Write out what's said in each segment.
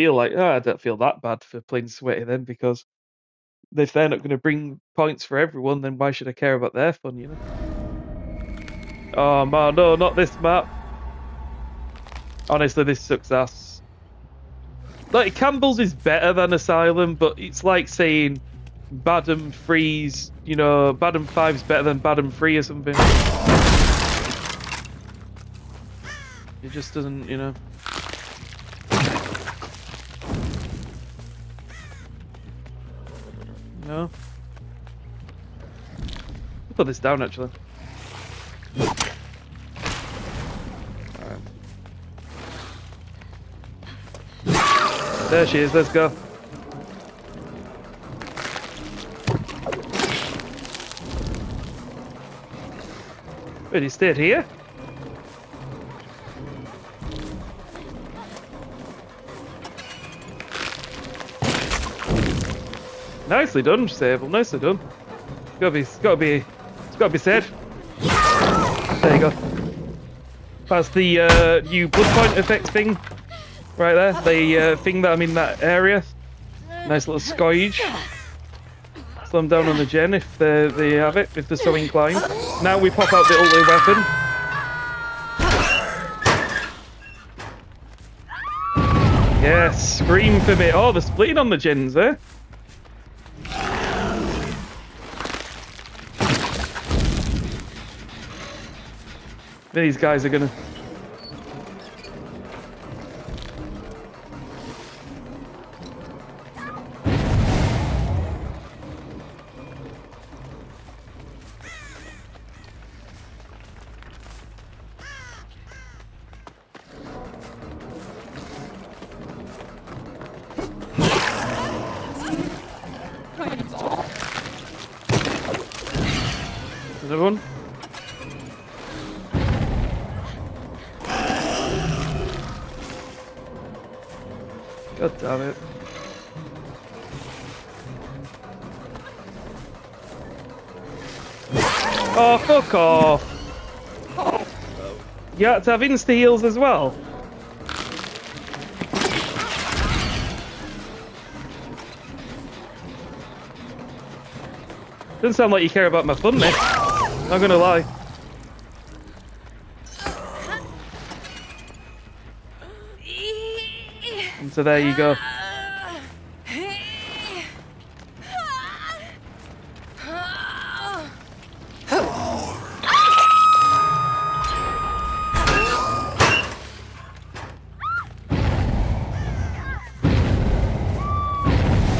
feel like, oh, I don't feel that bad for playing sweaty then because if they're not going to bring points for everyone, then why should I care about their fun, you know? Oh man, no, not this map. Honestly, this sucks ass. Like, Campbell's is better than Asylum, but it's like saying Badham 3's, you know, Badham 5's better than Badham 3 or something. It just doesn't, you know. No. I'll put this down actually. There she is, let's go. Wait, he stayed here? Nicely done, Sable. Nicely done. It's gotta be. It's gotta be. It's gotta be said. There you go. That's the uh, new blood point effect thing, right there. The uh, thing that I'm in that area. Nice little scourge. Slam down on the gen if they, they have it, if they're so inclined. Now we pop out the ultimate weapon. Yes, scream for me. Oh, the spleen on the gens there. These guys are gonna... Oh, fuck off! You have to have insta heals as well. Doesn't sound like you care about my fun, mate. Not gonna lie. And so there you go.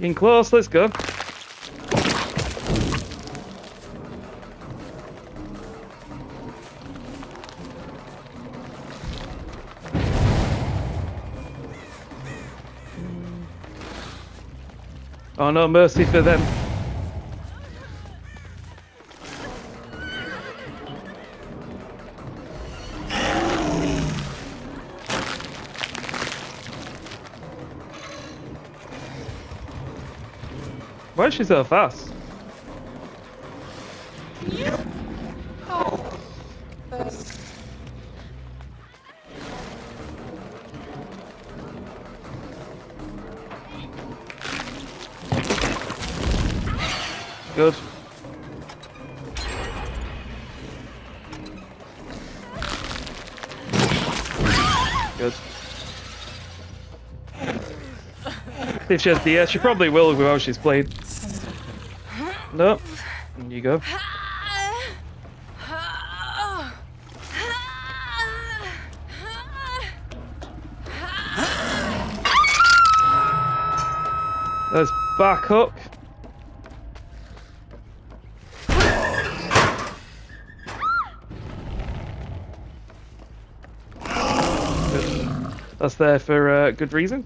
Getting close, let's go. Oh no mercy for them. Why is she so fast? Good. Good. If she has DS, she probably will with how she's played. No. In you go. Let's back up. That's there for uh, good reason.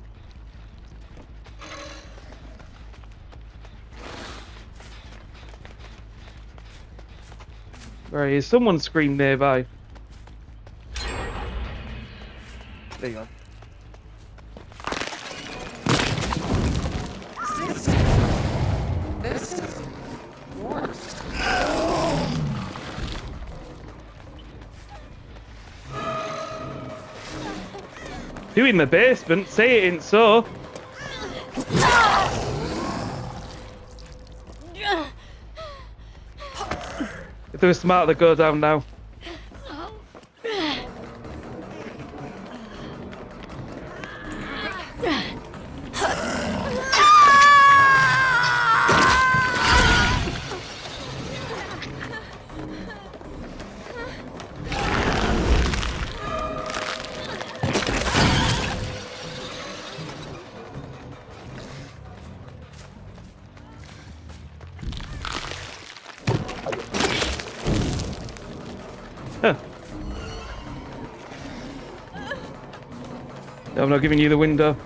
Right, is someone screamed nearby? There you go. This is worse. Two in the basement, say it ain't so. If they were smart, they'd go down now. I'm not giving you the window.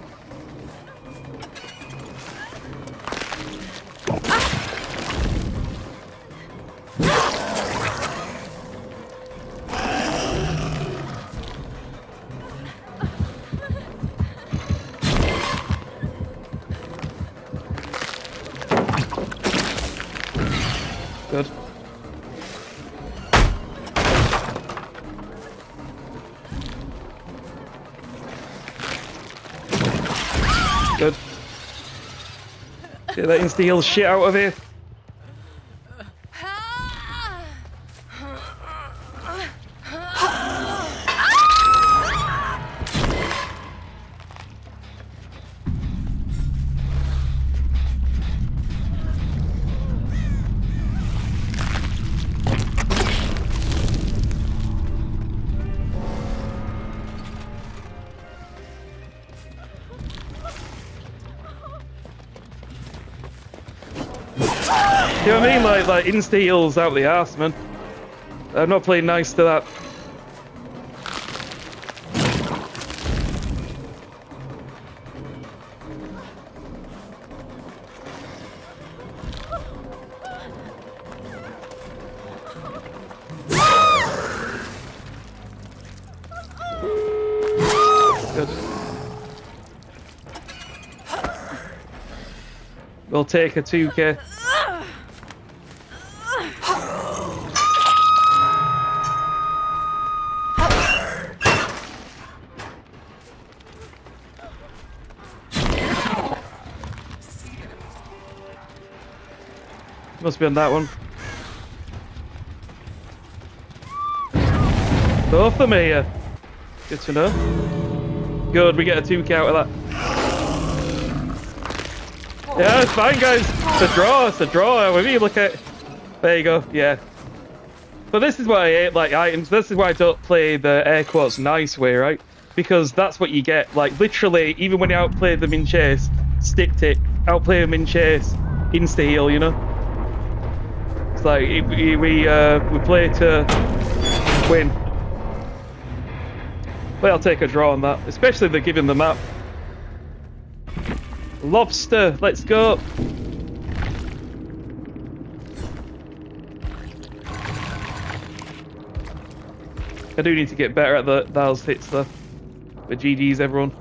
Good. Good. Get that insta heal shit out of here. Know what I mean? Like, like insta heals out the arse, man. I'm not playing nice to that. We'll take a 2k. Must be on that one. Both of them here. Good to know. Good, we get a 2k out of that. Yeah, it's fine, guys. It's a draw. It's a draw. Whenever you look at, there you go. Yeah. But this is why I hate like items. This is why I don't play the air quotes nice way, right? Because that's what you get. Like literally, even when you outplay them in chase, stick tick, outplay them in chase, insta heal. You know. It's like it- we we uh, we play to win. But I'll take a draw on that, especially if they're giving the map. Lobster, let's go. I do need to get better at the those hits though. But GG's everyone.